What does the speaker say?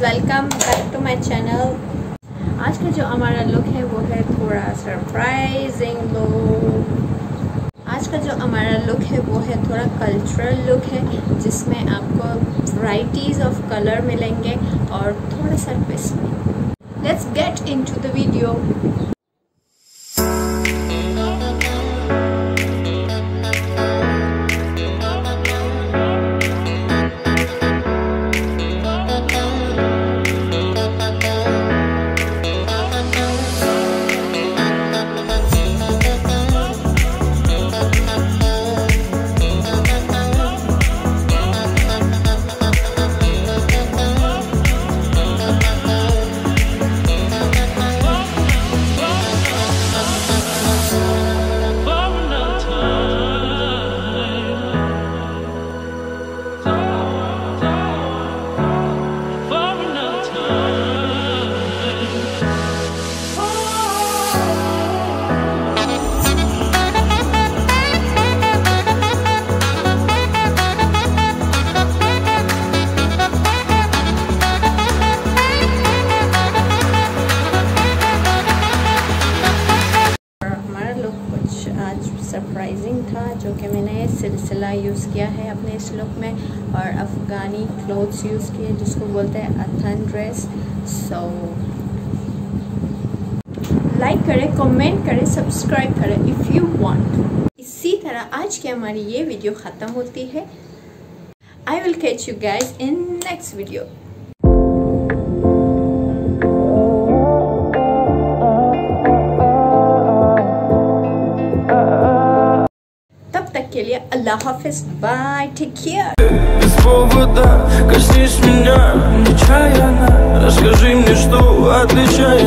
Welcome back to my channel आज का जो हमारा लुक है, वो है थोड़ा सरप्राइजिंग लुक आज का जो हमारा लुक है, वो है थोड़ा कल्चरल लुक है, जिसमें आपको वराइटीज़ ऑफ़ कलर मिलेंगे और थोड़ा सा twist let's get into the video surprising था, जो कि मैंने सिलसिला यूज़ किया है अपने इस लुक में और अफ़गानी क्लोथ्स यूज़ किए, जिसको बोलते हैं अथन ड्रेस सो लाइक करें कमेंट करें सब्सक्राइब करें इफ़ यू वांट इसी तरह आज की हमारी ये वीडियो ख़त्म होती है. I will catch you guys in next video के लिए अल्लाह हाफिज बाय टेक केयर Без повода коснись меня нечаянно Расскажи мне, что отличает нас